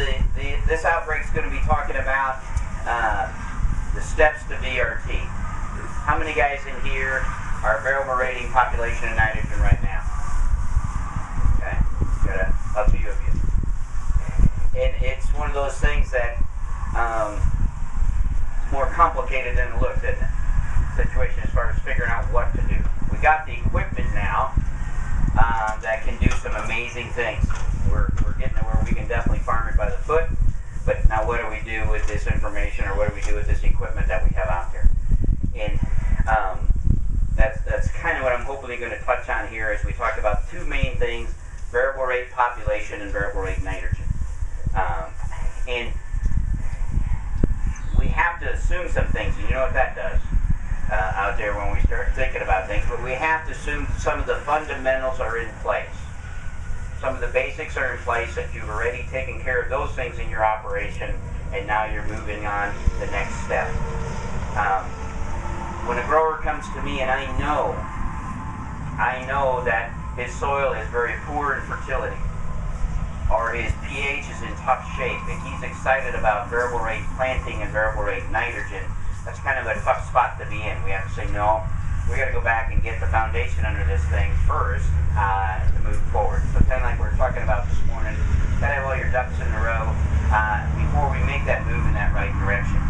the, the this outbreak is going to be talking about uh, the steps to VRT. How many guys in here are variable rating population of nitrogen right now? Okay, got a, a few of you. And it's one of those things that um, it's more complicated than it looks, isn't it? Situation as far as figuring out what to do. We got the equipment now uh, that can do some amazing things. We're, we're getting to where we can definitely farm it by the foot. But now, what do we do with this information, or what do we do with this equipment that we have out there? And um, that's that's kind of what I'm hopefully going to touch on here as we talk about two main things: variable rate population and variable rate nitrogen. Um, and we have to assume some things, and you know what that does uh, out there when we start thinking about things. But we have to assume some of the fundamentals are in place. Some of the basics are in place that you've already taken care of those things in your operation, and now you're moving on to the next step. Um, when a grower comes to me and I know, I know that his soil is very poor in fertility, or his pH is in tough shape, and he's excited about variable rate planting and variable rate nitrogen, that's kind of a tough spot to be in. We have to say, no, we got to go back and get the foundation under this thing first uh, to move forward. So kind of like we are talking about this morning, got to have all your ducks in a row uh, before we make that move in that right direction.